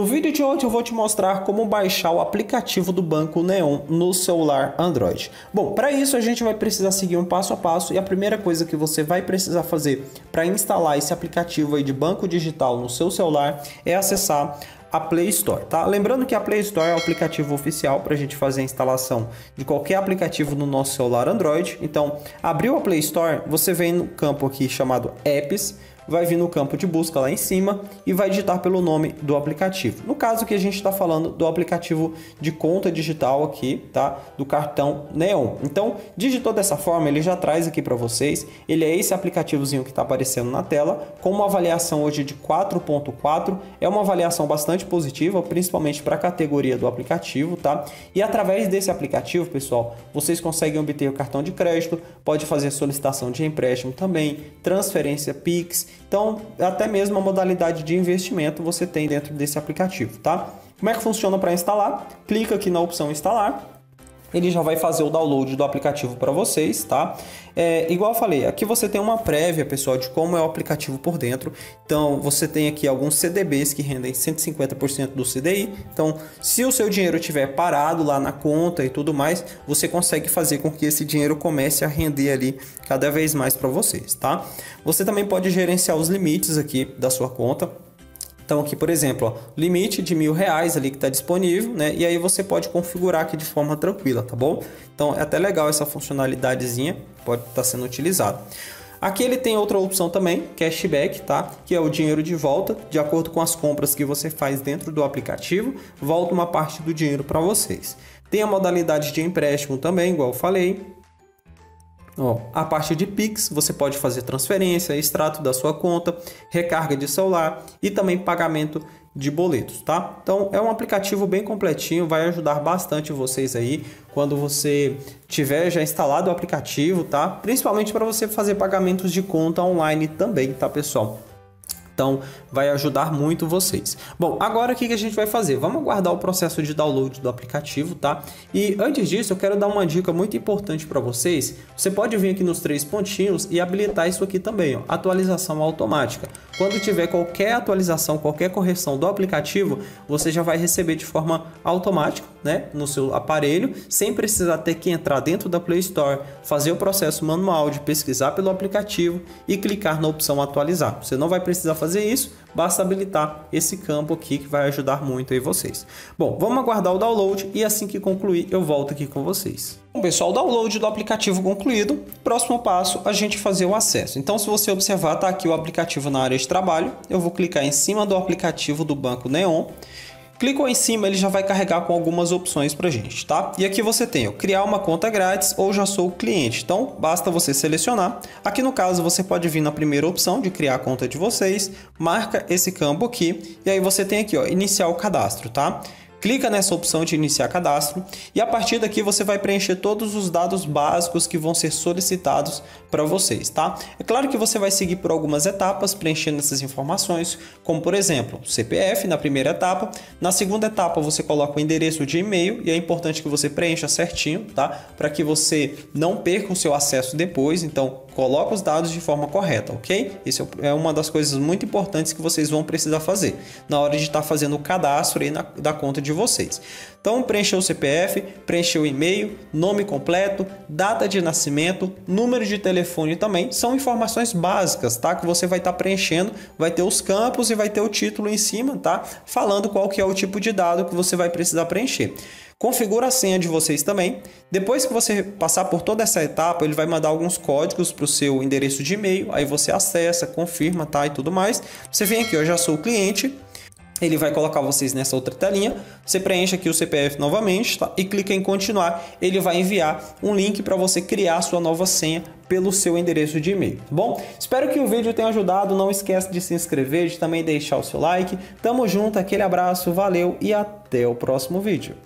No vídeo de hoje eu vou te mostrar como baixar o aplicativo do Banco Neon no celular Android. Bom, para isso a gente vai precisar seguir um passo a passo e a primeira coisa que você vai precisar fazer para instalar esse aplicativo aí de banco digital no seu celular é acessar a Play Store, tá? Lembrando que a Play Store é o aplicativo oficial para a gente fazer a instalação de qualquer aplicativo no nosso celular Android. Então, abriu a Play Store, você vem no campo aqui chamado Apps vai vir no campo de busca lá em cima e vai digitar pelo nome do aplicativo. No caso que a gente está falando do aplicativo de conta digital aqui, tá? Do cartão Neon. Então, digitou dessa forma, ele já traz aqui para vocês. Ele é esse aplicativozinho que está aparecendo na tela, com uma avaliação hoje de 4.4. É uma avaliação bastante positiva, principalmente para a categoria do aplicativo, tá? E através desse aplicativo, pessoal, vocês conseguem obter o cartão de crédito, pode fazer solicitação de empréstimo também, transferência Pix então, até mesmo a modalidade de investimento você tem dentro desse aplicativo, tá? Como é que funciona para instalar? Clica aqui na opção instalar ele já vai fazer o download do aplicativo para vocês, tá? É, igual eu falei, aqui você tem uma prévia, pessoal, de como é o aplicativo por dentro. Então, você tem aqui alguns CDBs que rendem 150% do CDI. Então, se o seu dinheiro estiver parado lá na conta e tudo mais, você consegue fazer com que esse dinheiro comece a render ali cada vez mais para vocês, tá? Você também pode gerenciar os limites aqui da sua conta. Então aqui, por exemplo, ó, limite de mil reais ali que está disponível, né? E aí você pode configurar aqui de forma tranquila, tá bom? Então é até legal essa funcionalidadezinha, pode estar tá sendo utilizada. Aqui ele tem outra opção também, cashback, tá? Que é o dinheiro de volta, de acordo com as compras que você faz dentro do aplicativo, volta uma parte do dinheiro para vocês. Tem a modalidade de empréstimo também, igual eu falei, Ó, a parte de Pix, você pode fazer transferência, extrato da sua conta, recarga de celular e também pagamento de boletos, tá? Então é um aplicativo bem completinho, vai ajudar bastante vocês aí quando você tiver já instalado o aplicativo, tá? Principalmente para você fazer pagamentos de conta online também, tá, pessoal? Então vai ajudar muito vocês. Bom, agora o que a gente vai fazer? Vamos aguardar o processo de download do aplicativo, tá? E antes disso, eu quero dar uma dica muito importante para vocês. Você pode vir aqui nos três pontinhos e habilitar isso aqui também, ó, atualização automática. Quando tiver qualquer atualização, qualquer correção do aplicativo, você já vai receber de forma automática, né, no seu aparelho, sem precisar ter que entrar dentro da Play Store, fazer o processo manual de pesquisar pelo aplicativo e clicar na opção atualizar. Você não vai precisar fazer isso, basta habilitar esse campo aqui que vai ajudar muito aí vocês. Bom, vamos aguardar o download e assim que concluir eu volto aqui com vocês. Bom, pessoal, o download do aplicativo concluído. Próximo passo, a gente fazer o acesso. Então, se você observar, tá aqui o aplicativo na área de trabalho. Eu vou clicar em cima do aplicativo do Banco Neon. Clicou em cima, ele já vai carregar com algumas opções para gente, tá? E aqui você tem, ó, criar uma conta grátis ou já sou cliente. Então, basta você selecionar. Aqui no caso, você pode vir na primeira opção de criar a conta de vocês, marca esse campo aqui e aí você tem aqui, ó, iniciar o cadastro, tá? Clica nessa opção de iniciar cadastro e a partir daqui você vai preencher todos os dados básicos que vão ser solicitados para vocês, tá? É claro que você vai seguir por algumas etapas preenchendo essas informações, como por exemplo, CPF na primeira etapa, na segunda etapa você coloca o endereço de e-mail e é importante que você preencha certinho, tá? Para que você não perca o seu acesso depois, então coloca os dados de forma correta, ok? Isso é, uma das coisas muito importantes que vocês vão precisar fazer na hora de estar fazendo o cadastro aí na, da conta de vocês. Então, preencher o CPF, preencher o e-mail, nome completo, data de nascimento, número de telefone também, são informações básicas, tá? Que você vai estar preenchendo, vai ter os campos e vai ter o título em cima, tá? Falando qual que é o tipo de dado que você vai precisar preencher. Configura a senha de vocês também. Depois que você passar por toda essa etapa, ele vai mandar alguns códigos para o seu endereço de e-mail. Aí você acessa, confirma, tá? E tudo mais. Você vem aqui, eu já sou o cliente. Ele vai colocar vocês nessa outra telinha. Você preenche aqui o CPF novamente tá? e clica em continuar. Ele vai enviar um link para você criar sua nova senha pelo seu endereço de e-mail, tá bom? Espero que o vídeo tenha ajudado. Não esqueça de se inscrever, de também deixar o seu like. Tamo junto, aquele abraço, valeu e até o próximo vídeo.